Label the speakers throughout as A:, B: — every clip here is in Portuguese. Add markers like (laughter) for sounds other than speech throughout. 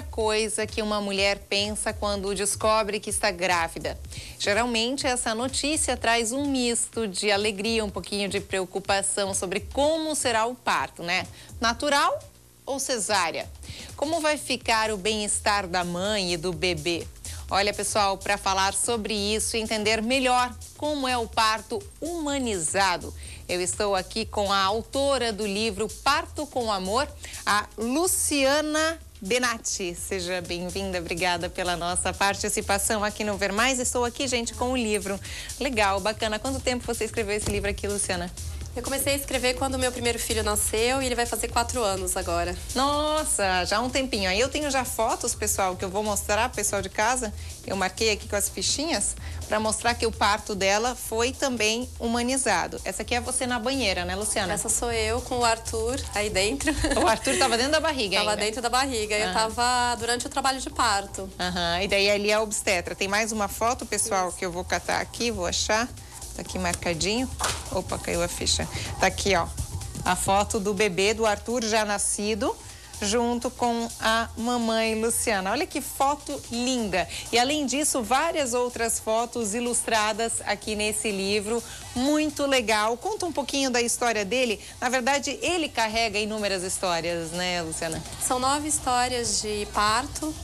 A: primeira coisa que uma mulher pensa quando descobre que está grávida? Geralmente, essa notícia traz um misto de alegria, um pouquinho de preocupação sobre como será o parto, né? Natural ou cesárea? Como vai ficar o bem-estar da mãe e do bebê? Olha, pessoal, para falar sobre isso e entender melhor como é o parto humanizado, eu estou aqui com a autora do livro Parto com Amor, a Luciana Benatti. Seja bem-vinda, obrigada pela nossa participação aqui no Ver Mais. Estou aqui, gente, com o livro. Legal, bacana. Quanto tempo você escreveu esse livro aqui, Luciana?
B: Eu comecei a escrever quando meu primeiro filho nasceu e ele vai fazer quatro anos agora.
A: Nossa, já há um tempinho. Aí eu tenho já fotos, pessoal, que eu vou mostrar pro pessoal de casa. Eu marquei aqui com as fichinhas para mostrar que o parto dela foi também humanizado. Essa aqui é você na banheira, né, Luciana?
B: Essa sou eu com o Arthur aí dentro.
A: O Arthur estava dentro da barriga
B: Tava
A: ainda?
B: dentro da barriga. Uhum. Eu estava durante o trabalho de parto.
A: Uhum. E daí ali é a obstetra. Tem mais uma foto, pessoal, Isso. que eu vou catar aqui, vou achar. Tá aqui marcadinho. Opa, caiu a ficha. Tá aqui, ó. A foto do bebê do Arthur já nascido junto com a mamãe Luciana. Olha que foto linda. E além disso, várias outras fotos ilustradas aqui nesse livro. Muito legal. Conta um pouquinho da história dele. Na verdade, ele carrega inúmeras histórias, né, Luciana?
B: São nove histórias de parto.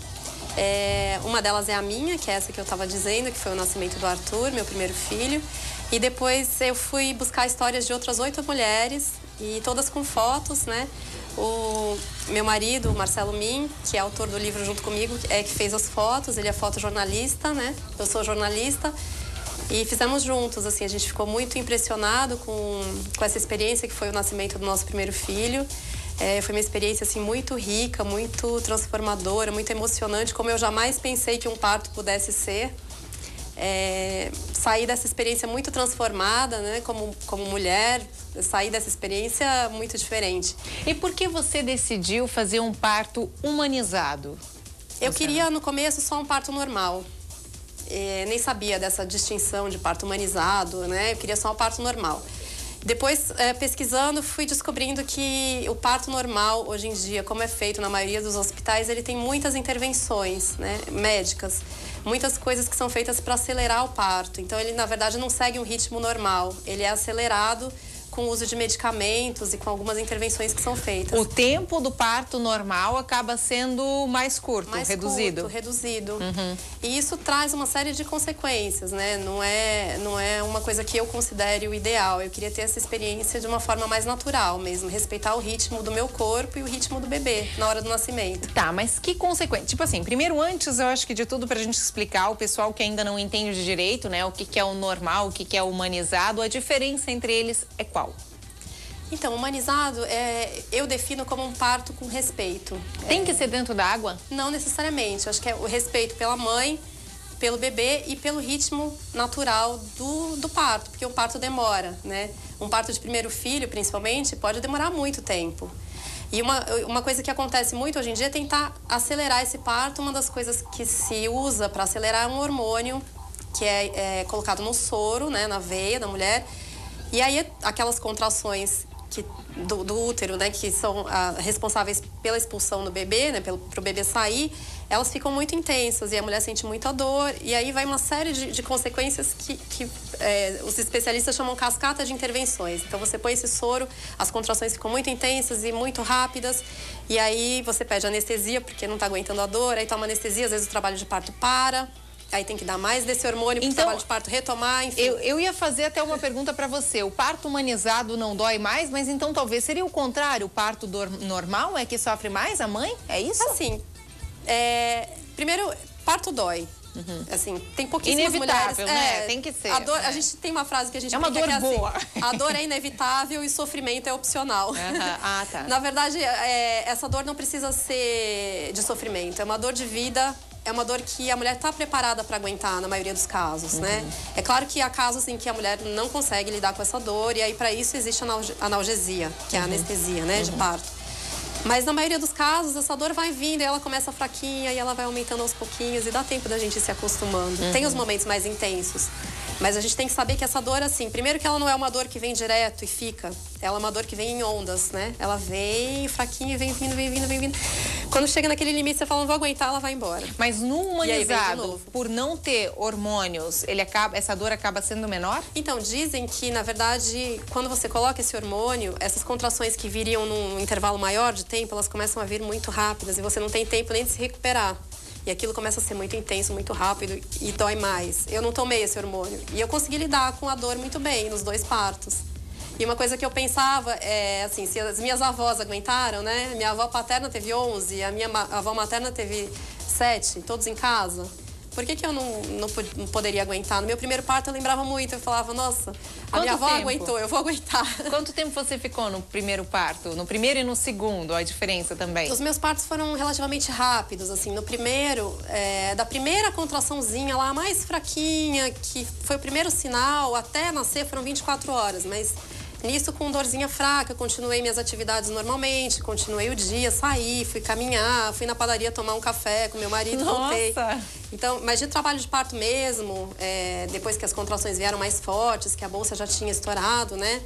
B: É, uma delas é a minha, que é essa que eu estava dizendo, que foi o nascimento do Arthur, meu primeiro filho. E depois eu fui buscar histórias de outras oito mulheres e todas com fotos, né? O meu marido, Marcelo Min, que é autor do livro junto comigo, é que fez as fotos, ele é fotojornalista, né? Eu sou jornalista. E fizemos juntos, assim, a gente ficou muito impressionado com, com essa experiência que foi o nascimento do nosso primeiro filho. É, foi uma experiência assim muito rica, muito transformadora, muito emocionante, como eu jamais pensei que um parto pudesse ser é, sair dessa experiência muito transformada, né, como, como mulher, sair dessa experiência muito diferente.
A: E por que você decidiu fazer um parto humanizado?
B: Eu queria no começo só um parto normal. É, nem sabia dessa distinção de parto humanizado, né? Eu queria só um parto normal. Depois, é, pesquisando, fui descobrindo que o parto normal, hoje em dia, como é feito na maioria dos hospitais, ele tem muitas intervenções né, médicas muitas coisas que são feitas para acelerar o parto. Então, ele, na verdade, não segue um ritmo normal. Ele é acelerado com o uso de medicamentos e com algumas intervenções que são feitas.
A: O tempo do parto normal acaba sendo mais curto,
B: mais
A: reduzido.
B: Curto, reduzido. Uhum. E isso traz uma série de consequências, né? Não é, não é uma coisa que eu considere o ideal. Eu queria ter essa experiência de uma forma mais natural mesmo, respeitar o ritmo do meu corpo e o ritmo do bebê na hora do nascimento.
A: Tá, mas que consequência? Tipo assim, primeiro antes, eu acho que de tudo para a gente explicar o pessoal que ainda não entende de direito, né? O que, que é o normal, o que, que é o humanizado, a diferença entre eles é qual?
B: Então, humanizado, é, eu defino como um parto com respeito.
A: Tem que ser dentro da água?
B: Não necessariamente. Acho que é o respeito pela mãe, pelo bebê e pelo ritmo natural do, do parto, porque o parto demora, né? Um parto de primeiro filho, principalmente, pode demorar muito tempo. E uma, uma coisa que acontece muito hoje em dia é tentar acelerar esse parto. Uma das coisas que se usa para acelerar é um hormônio que é, é colocado no soro, né, na veia da mulher. E aí, aquelas contrações que, do, do, útero, né, que são ah, responsáveis pela expulsão do bebê, né, para o bebê sair, elas ficam muito intensas e a mulher sente muita dor. E aí vai uma série de, de consequências que, que é, os especialistas chamam cascata de intervenções. Então você põe esse soro, as contrações ficam muito intensas e muito rápidas, e aí você pede anestesia porque não está aguentando a dor, aí toma anestesia, às vezes o trabalho de parto para. Aí tem que dar mais desse hormônio para o então, trabalho de parto retomar, enfim.
A: Eu, eu ia fazer até uma pergunta para você. O parto humanizado não dói mais, mas então talvez seria o contrário. O parto normal é que sofre mais a mãe? É isso?
B: Assim, é, primeiro, parto dói. Uhum. Assim, tem pouquíssimas mulheres.
A: Né? É, tem que ser.
B: A, dor, é. a gente tem uma frase que a gente
A: É uma dor
B: é assim,
A: boa.
B: a dor é inevitável e sofrimento é opcional. Uhum.
A: Ah, tá. (laughs)
B: Na verdade, é, essa dor não precisa ser de sofrimento. É uma dor de vida é uma dor que a mulher está preparada para aguentar na maioria dos casos, né? uhum. né? É claro que há casos em que a mulher não consegue lidar com essa dor e aí para isso existe a analgesia, que é a uhum. anestesia, né, uhum. de parto. Mas na maioria dos casos, essa dor vai vindo e ela começa fraquinha e ela vai aumentando aos pouquinhos e dá tempo da gente se acostumando. Tem os uhum. momentos mais intensos. Mas a gente tem que saber que essa dor, assim, primeiro que ela não é uma dor que vem direto e fica. Ela é uma dor que vem em ondas, né? Ela vem fraquinha e vem vindo, vem vindo, vem vindo. Quando chega naquele limite, você fala, não vou aguentar, ela vai embora.
A: Mas no humanizado, por não ter hormônios, ele acaba, essa dor acaba sendo menor?
B: Então, dizem que, na verdade, quando você coloca esse hormônio, essas contrações que viriam num intervalo maior de tempo, elas começam a vir muito rápidas e você não tem tempo nem de se recuperar. E aquilo começa a ser muito intenso, muito rápido e dói mais. Eu não tomei esse hormônio. E eu consegui lidar com a dor muito bem nos dois partos. E uma coisa que eu pensava é, assim, se as minhas avós aguentaram, né? Minha avó paterna teve 11, a minha avó materna teve 7, todos em casa. Por que, que eu não, não, não, poderia aguentar? No meu primeiro parto eu lembrava muito, eu falava, nossa, a Quanto minha avó tempo? aguentou, eu vou aguentar. (laughs)
A: Quanto tempo você ficou no primeiro parto? No primeiro e no segundo, a diferença também?
B: Os meus partos foram relativamente rápidos, assim. No primeiro, é, da primeira contraçãozinha lá, mais fraquinha, que foi o primeiro sinal, até nascer foram 24 horas, mas Nisso, com dorzinha fraca, continuei minhas atividades normalmente, continuei o dia, saí, fui caminhar, fui na padaria tomar um café com meu marido,
A: Nossa.
B: voltei. Então, mas de trabalho de parto mesmo, é, depois que as contrações vieram mais fortes, que a bolsa já tinha estourado, né?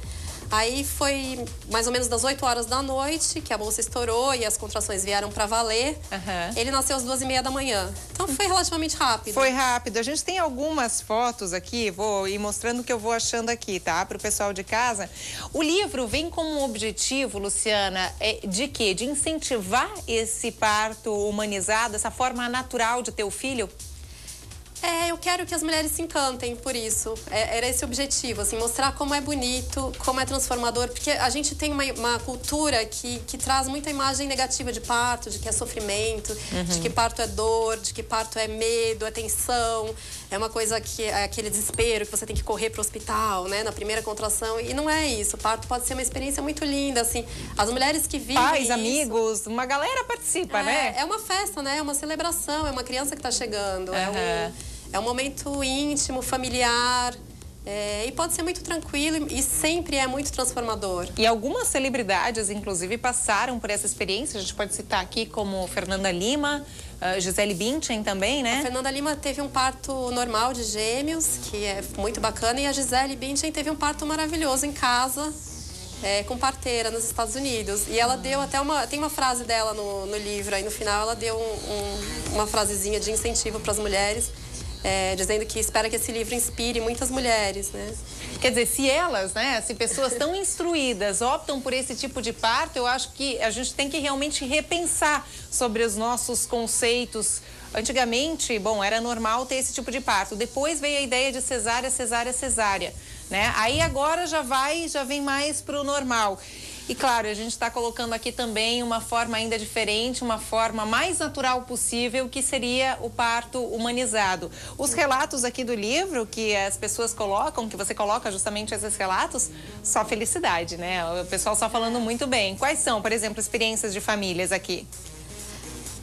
B: Aí foi mais ou menos das 8 horas da noite que a bolsa estourou e as contrações vieram para valer. Uhum. Ele nasceu às duas e meia da manhã. Então foi relativamente rápido.
A: Foi rápido. A gente tem algumas fotos aqui, vou ir mostrando o que eu vou achando aqui, tá? Para o pessoal de casa. O livro vem com um objetivo, Luciana, é de quê? De incentivar esse parto humanizado, essa forma natural de ter o filho?
B: É, eu quero que as mulheres se encantem por isso. É, era esse o objetivo, assim, mostrar como é bonito, como é transformador, porque a gente tem uma, uma cultura que, que traz muita imagem negativa de parto, de que é sofrimento, uhum. de que parto é dor, de que parto é medo, é tensão, é uma coisa que é aquele desespero que você tem que correr para o hospital, né, na primeira contração. E não é isso. O parto pode ser uma experiência muito linda, assim. As mulheres que vivem.
A: Pais,
B: isso,
A: amigos, uma galera participa,
B: é,
A: né?
B: É uma festa, né? É uma celebração, é uma criança que está chegando. Uhum. É um é um momento íntimo, familiar. É, e pode ser muito tranquilo e sempre é muito transformador.
A: E algumas celebridades, inclusive, passaram por essa experiência. A gente pode citar aqui como Fernanda Lima, uh, Gisele Bündchen também, né?
B: A Fernanda Lima teve um parto normal de gêmeos, que é muito bacana, e a Gisele Bündchen teve um parto maravilhoso em casa, é, com parteira nos Estados Unidos. E ela deu até uma. Tem uma frase dela no, no livro, aí no final ela deu um, um, uma frasezinha de incentivo para as mulheres é, dizendo que espera que esse livro inspire muitas mulheres, né?
A: Quer dizer, se elas, né, se pessoas tão instruídas optam por esse tipo de parto, eu acho que a gente tem que realmente repensar sobre os nossos conceitos. Antigamente, bom, era normal ter esse tipo de parto. Depois veio a ideia de cesárea, cesárea, cesárea, né? Aí agora já vai, já vem mais para o normal. E claro, a gente está colocando aqui também uma forma ainda diferente, uma forma mais natural possível, que seria o parto humanizado. Os relatos aqui do livro que as pessoas colocam, que você coloca justamente esses relatos, só felicidade, né? O pessoal só falando muito bem. Quais são, por exemplo, experiências de famílias aqui?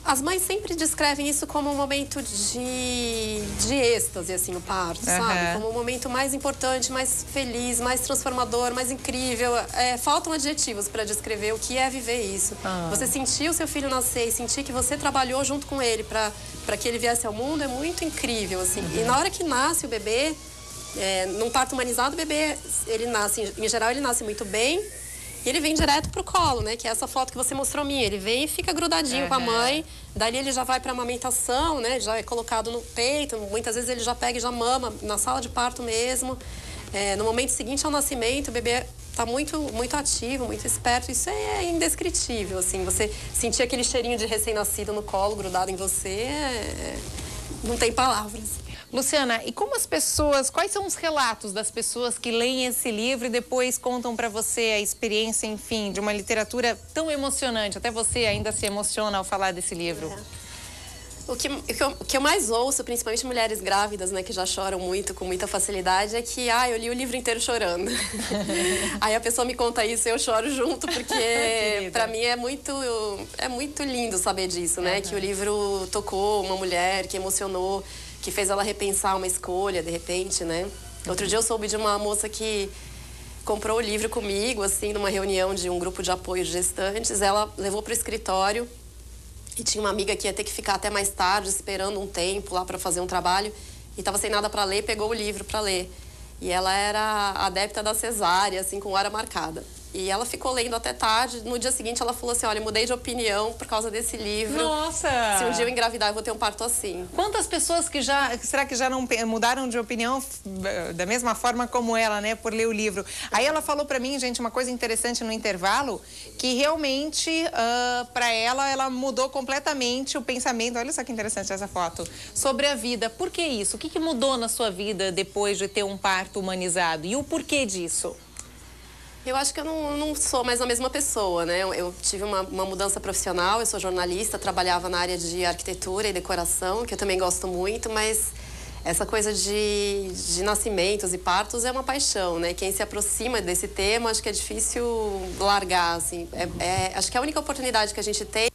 B: As mães sempre descrevem isso como um momento de, de êxtase, assim, o parto, uhum. sabe? Como um momento mais importante, mais feliz, mais transformador, mais incrível. É, faltam adjetivos para descrever o que é viver isso. Uhum. Você sentir o seu filho nascer e sentir que você trabalhou junto com ele para que ele viesse ao mundo é muito incrível, assim. Uhum. E na hora que nasce o bebê, é, num parto humanizado, o bebê, ele nasce, em geral, ele nasce muito bem, e ele vem direto pro colo, né? Que é essa foto que você mostrou minha. Ele vem e fica grudadinho uhum. com a mãe. Dali ele já vai para amamentação, né? Já é colocado no peito. Muitas vezes ele já pega e já mama na sala de parto mesmo. É, no momento seguinte ao nascimento, o bebê está muito, muito ativo, muito esperto. Isso é indescritível, assim. Você sentir aquele cheirinho de recém-nascido no colo, grudado em você, é... não tem palavras.
A: Luciana, e como as pessoas, quais são os relatos das pessoas que leem esse livro e depois contam para você a experiência, enfim, de uma literatura tão emocionante? Até você ainda se emociona ao falar desse livro. É.
B: O que, o que, eu, o que eu mais ouço, principalmente mulheres grávidas, né, que já choram muito, com muita facilidade, é que, ah, eu li o livro inteiro chorando. (laughs) Aí a pessoa me conta isso e eu choro junto, porque (laughs) para mim é muito, é muito lindo saber disso, né? Uhum. Que o livro tocou uma mulher, que emocionou que fez ela repensar uma escolha, de repente, né? Outro dia eu soube de uma moça que comprou o livro comigo, assim, numa reunião de um grupo de apoio de gestantes. Ela levou para o escritório e tinha uma amiga que ia ter que ficar até mais tarde, esperando um tempo lá para fazer um trabalho. E estava sem nada para ler, pegou o livro para ler. E ela era adepta da cesárea, assim, com hora marcada. E ela ficou lendo até tarde. No dia seguinte, ela falou assim: Olha, mudei de opinião por causa desse livro.
A: Nossa!
B: Se um dia eu engravidar, eu vou ter um parto assim.
A: Quantas pessoas que já. Será que já não mudaram de opinião eh, da mesma forma como ela, né? Por ler o livro. Aí ela falou para mim, gente, uma coisa interessante no intervalo: que realmente, uh, para ela, ela mudou completamente o pensamento. Olha só que interessante essa foto. Sobre a vida. Por que isso? O que, que mudou na sua vida depois de ter um parto humanizado? E o porquê disso?
B: Eu acho que eu não, não, sou mais a mesma pessoa, né? Eu, tive uma, uma, mudança profissional, eu sou jornalista, trabalhava na área de arquitetura e decoração, que eu também gosto muito, mas essa coisa de, de nascimentos e partos é uma paixão, né? Quem se aproxima desse tema, acho que é difícil largar, assim. É, é, acho que é a única oportunidade que a gente tem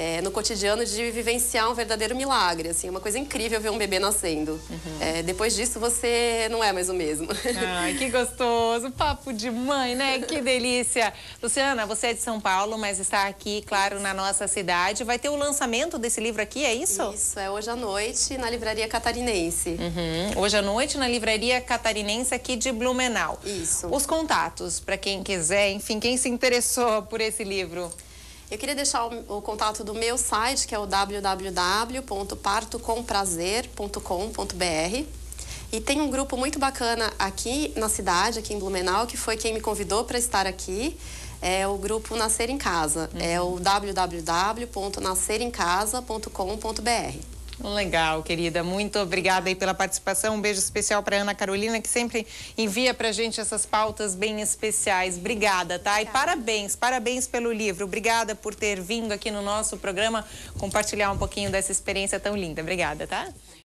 B: é, no cotidiano de vivenciar um verdadeiro milagre. Assim, é uma coisa incrível ver um bebê nascendo. Uhum. É, depois disso, você não é mais o mesmo. (laughs)
A: Ai, que gostoso! Papo de mãe, né? Que delícia! Luciana, você é de São Paulo, mas está aqui, claro, na nossa cidade. Vai ter o lançamento desse livro aqui, é isso?
B: Isso, é hoje à noite na Livraria Catarinense.
A: Uhum. Hoje à noite na Livraria Catarinense aqui de Blumenau.
B: Isso.
A: Os contatos, para quem quiser, enfim, quem se interessou por esse livro.
B: Eu queria deixar o, o contato do meu site, que é o www.partocomprazer.com.br. E tem um grupo muito bacana aqui na cidade, aqui em Blumenau, que foi quem me convidou para estar aqui. É o grupo Nascer em Casa. Uhum. É o www.nasceremcasa.com.br.
A: Legal, querida. Muito obrigada aí pela participação. Um beijo especial para Ana Carolina, que sempre envia para gente essas pautas bem especiais. Obrigada, tá? Obrigada. E parabéns, parabéns pelo livro. Obrigada por ter vindo aqui no nosso programa compartilhar um pouquinho dessa experiência tão linda. Obrigada, tá?